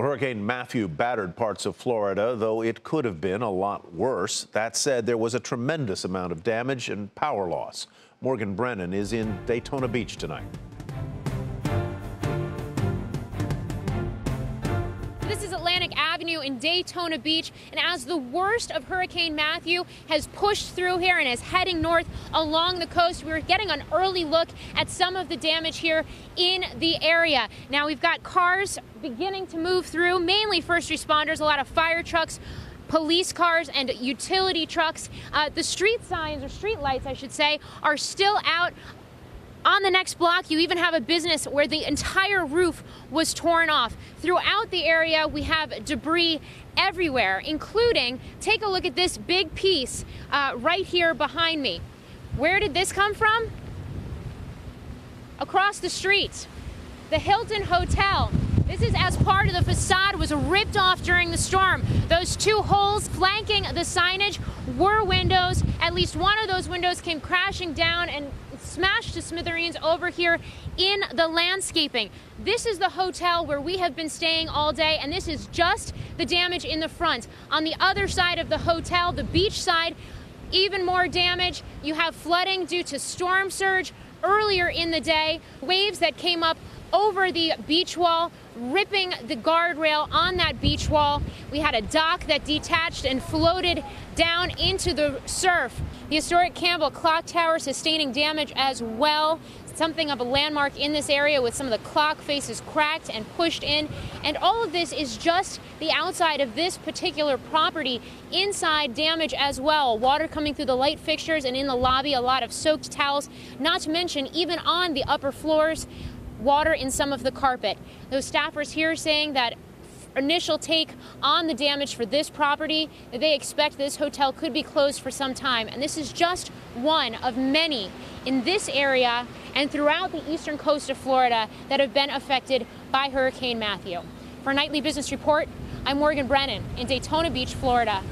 Well, Hurricane Matthew battered parts of Florida, though it could have been a lot worse. That said, there was a tremendous amount of damage and power loss. Morgan Brennan is in Daytona Beach tonight. This is Atlantic Avenue in Daytona Beach, and as the worst of Hurricane Matthew has pushed through here and is heading north along the coast, we're getting an early look at some of the damage here in the area. Now we've got cars beginning to move through, mainly first responders, a lot of fire trucks, police cars and utility trucks. Uh, the street signs, or street lights, I should say, are still out. The next block, you even have a business where the entire roof was torn off. Throughout the area, we have debris everywhere, including, take a look at this big piece uh, right here behind me. Where did this come from? Across the street. The Hilton Hotel. This is as part of the facade was ripped off during the storm. Those two holes flanking the signage were windows. At least one of those windows came crashing down and smashed to smithereens over here in the landscaping. This is the hotel where we have been staying all day, and this is just the damage in the front. On the other side of the hotel, the beach side, even more damage. You have flooding due to storm surge earlier in the day, waves that came up over the beach wall, ripping the guardrail on that beach wall. We had a dock that detached and floated down into the surf. The historic Campbell Clock Tower sustaining damage as well. Something of a landmark in this area with some of the clock faces cracked and pushed in. And all of this is just the outside of this particular property. Inside damage as well. Water coming through the light fixtures and in the lobby, a lot of soaked towels. Not to mention, even on the upper floors, water in some of the carpet. Those staffers here saying that initial take on the damage for this property, they expect this hotel could be closed for some time. And this is just one of many in this area and throughout the eastern coast of Florida that have been affected by Hurricane Matthew. For Nightly Business Report, I'm Morgan Brennan in Daytona Beach, Florida.